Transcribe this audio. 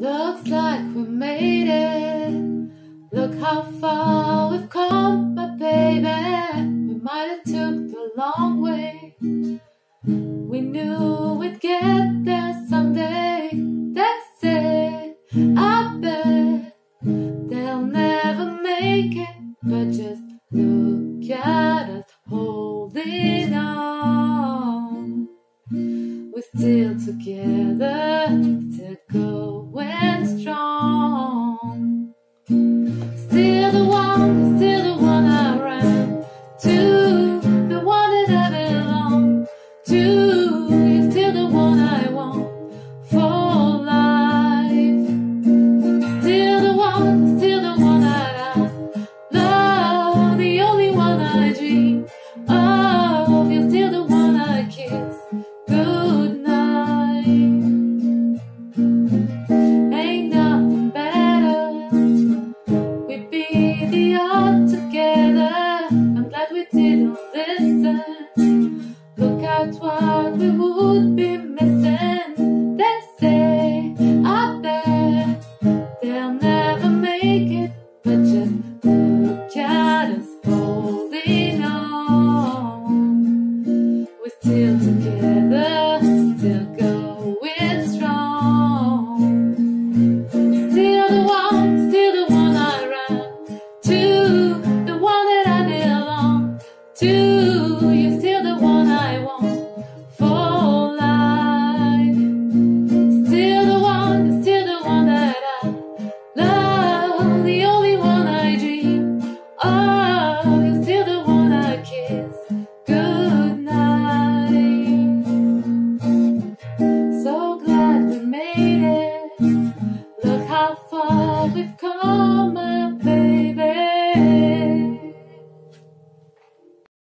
Looks like we made it. Look how far we've come, my baby. We might have took the long way. We knew we'd get there someday. That's it. I bet they'll never make it, but just look at us holding. together to go when strong. I've come.